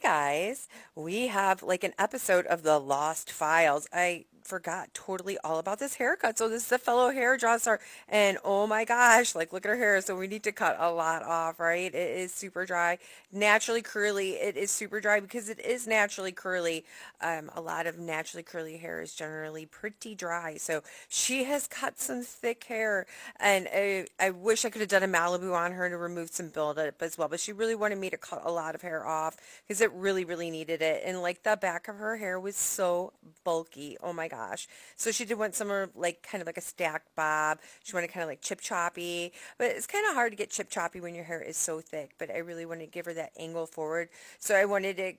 guys, we have like an episode of the Lost Files. I forgot totally all about this haircut. So this is a fellow hairdresser and oh my gosh, like look at her hair. So we need to cut a lot off, right? It is super dry, naturally curly. It is super dry because it is naturally curly. Um, a lot of naturally curly hair is generally pretty dry. So she has cut some thick hair and I, I wish I could have done a Malibu on her to remove some buildup as well. But she really wanted me to cut a lot of hair off because it really, really needed it. And like the back of her hair was so bulky. Oh my god gosh. So she did want some like kind of like a stacked bob. She wanted kind of like chip choppy, but it's kind of hard to get chip choppy when your hair is so thick, but I really wanted to give her that angle forward. So I wanted to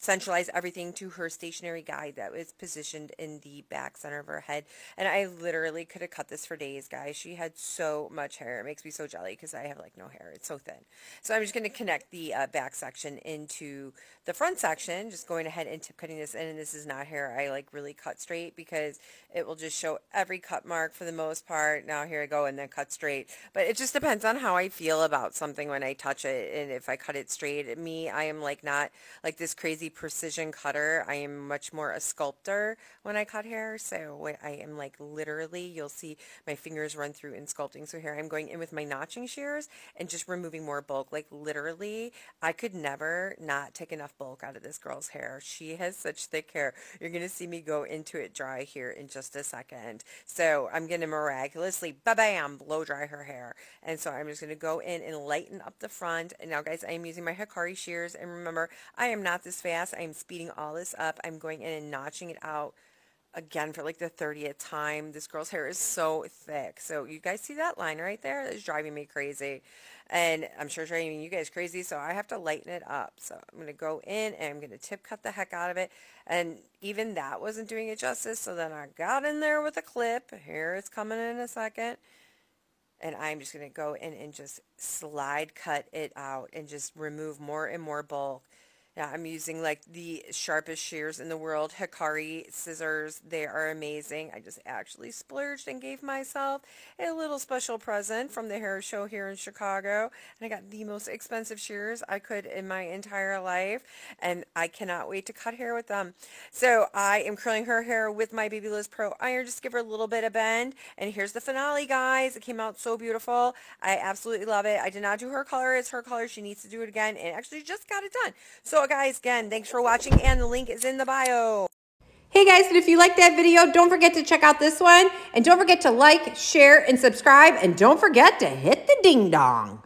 centralize everything to her stationary guide that was positioned in the back center of her head. And I literally could have cut this for days, guys. She had so much hair. It makes me so jelly because I have like no hair. It's so thin. So I'm just going to connect the uh, back section into the front section, just going ahead and tip cutting this in. And this is not hair. I like really cut straight because it will just show every cut mark for the most part. Now here I go and then cut straight. But it just depends on how I feel about something when I touch it. And if I cut it straight, me, I am like not like this crazy precision cutter. I am much more a sculptor when I cut hair. So I am like literally, you'll see my fingers run through in sculpting. So here I'm going in with my notching shears and just removing more bulk. Like literally, I could never not take enough bulk out of this girl's hair. She has such thick hair. You're going to see me go into it dry here in just a second. So I'm going to miraculously, ba-bam, blow dry her hair. And so I'm just going to go in and lighten up the front. And now guys, I am using my Hikari shears. And remember, I am not this fast I'm speeding all this up. I'm going in and notching it out again for like the 30th time. This girl's hair is so thick. So you guys see that line right there? It's driving me crazy. And I'm sure it's driving you guys crazy. So I have to lighten it up. So I'm going to go in and I'm going to tip cut the heck out of it. And even that wasn't doing it justice. So then I got in there with a clip. Here it's coming in a second. And I'm just going to go in and just slide cut it out and just remove more and more bulk. Yeah, I'm using like the sharpest shears in the world, Hikari scissors. They are amazing. I just actually splurged and gave myself a little special present from the hair show here in Chicago. And I got the most expensive shears I could in my entire life. And I cannot wait to cut hair with them. So I am curling her hair with my Babyliss Pro iron. Just give her a little bit of bend. And here's the finale, guys. It came out so beautiful. I absolutely love it. I did not do her color. It's her color. She needs to do it again. And actually just got it done. So guys, again, thanks for watching, and the link is in the bio. Hey guys, and if you liked that video, don't forget to check out this one. And don't forget to like, share, and subscribe. And don't forget to hit the ding dong.